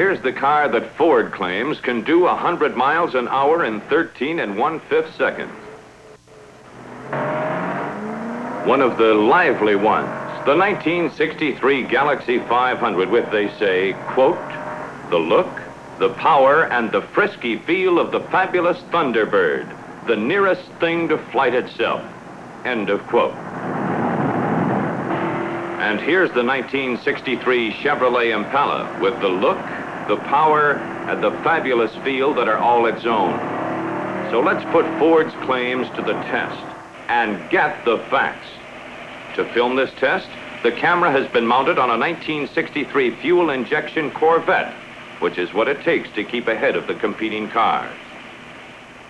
Here's the car that Ford claims can do 100 miles an hour in 13 and one-fifth seconds. One of the lively ones, the 1963 Galaxie 500 with, they say, quote, the look, the power, and the frisky feel of the fabulous Thunderbird, the nearest thing to flight itself. End of quote. And here's the 1963 Chevrolet Impala with the look, the power, and the fabulous feel that are all its own. So let's put Ford's claims to the test and get the facts. To film this test, the camera has been mounted on a 1963 fuel injection Corvette, which is what it takes to keep ahead of the competing cars.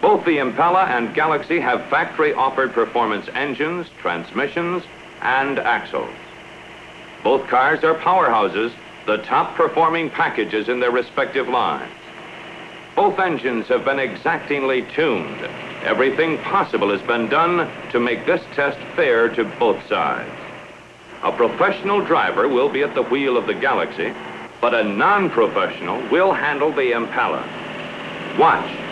Both the Impala and Galaxie have factory offered performance engines, transmissions, and axles. Both cars are powerhouses, the top performing packages in their respective lines. Both engines have been exactingly tuned. Everything possible has been done to make this test fair to both sides. A professional driver will be at the wheel of the Galaxie, but a non-professional will handle the Impala. Watch.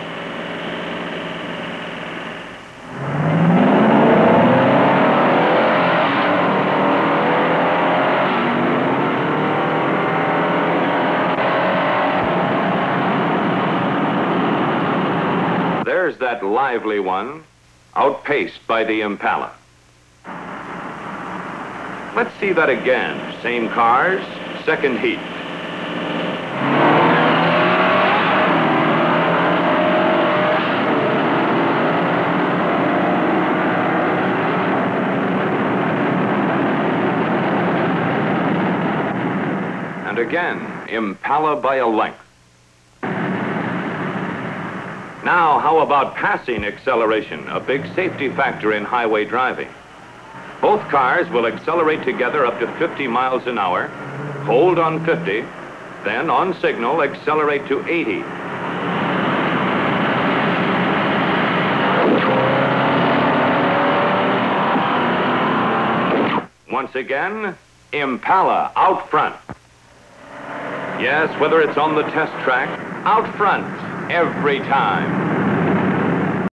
That lively one, outpaced by the Impala. Let's see that again. Same cars, second heat. And again, Impala by a length. Now, how about passing acceleration, a big safety factor in highway driving? Both cars will accelerate together up to 50 miles an hour, hold on 50, then on signal accelerate to 80. Once again, Impala out front. Yes, whether it's on the test track, out front every time.